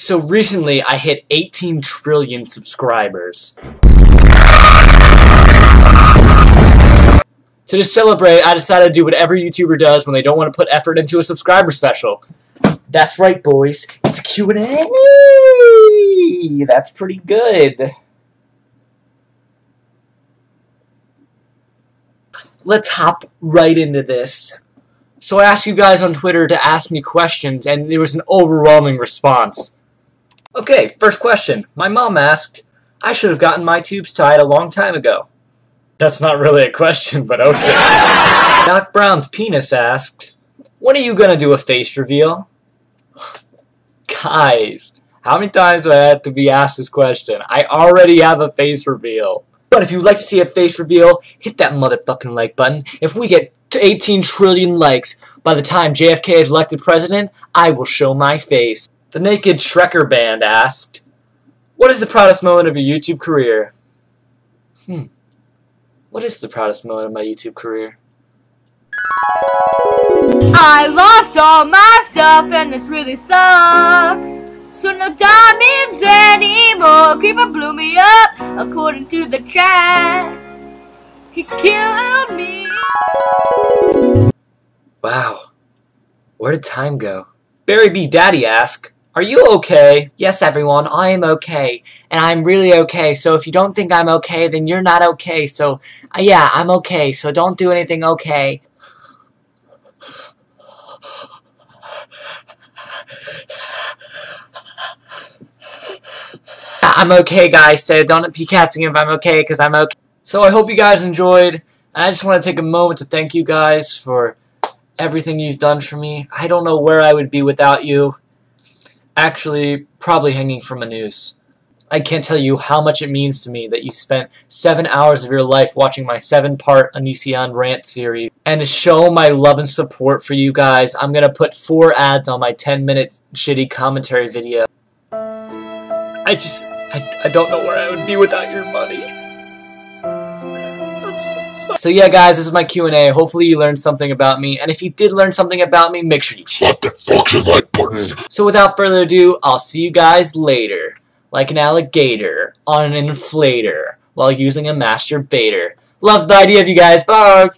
So recently, I hit 18 trillion subscribers. To celebrate, I decided to do what every YouTuber does when they don't want to put effort into a subscriber special. That's right, boys. It's Q&A! That's pretty good. Let's hop right into this. So I asked you guys on Twitter to ask me questions, and there was an overwhelming response. Okay, first question. My mom asked, I should have gotten my tubes tied a long time ago. That's not really a question, but okay. Doc Brown's penis asked, When are you gonna do a face reveal? Guys, how many times do I have to be asked this question? I already have a face reveal. But if you'd like to see a face reveal, hit that motherfucking like button. If we get 18 trillion likes by the time JFK is elected president, I will show my face. The Naked Shrekker Band asked, What is the proudest moment of your YouTube career? Hmm. What is the proudest moment of my YouTube career? I lost all my stuff and this really sucks. So no diamonds anymore. Creeper blew me up according to the chat. He killed me. Wow. Where did time go? Barry B. Daddy asked, Are you okay? Yes, everyone, I am okay. And I'm really okay. So if you don't think I'm okay, then you're not okay. So, uh, yeah, I'm okay. So don't do anything okay. I'm okay, guys, so don't be casting if I'm okay, because I'm okay. So I hope you guys enjoyed, and I just want to take a moment to thank you guys for everything you've done for me. I don't know where I would be without you. Actually, probably hanging from a noose. I can't tell you how much it means to me that you spent seven hours of your life watching my seven-part Onision rant series. And to show my love and support for you guys, I'm going to put four ads on my 10-minute shitty commentary video. I just... I, I don't know where I would be without your money. So yeah, guys, this is my Q&A. Hopefully you learned something about me. And if you did learn something about me, make sure you slap that fucking like So without further ado, I'll see you guys later. Like an alligator on an inflator while using a masturbator. Love the idea of you guys. Bye!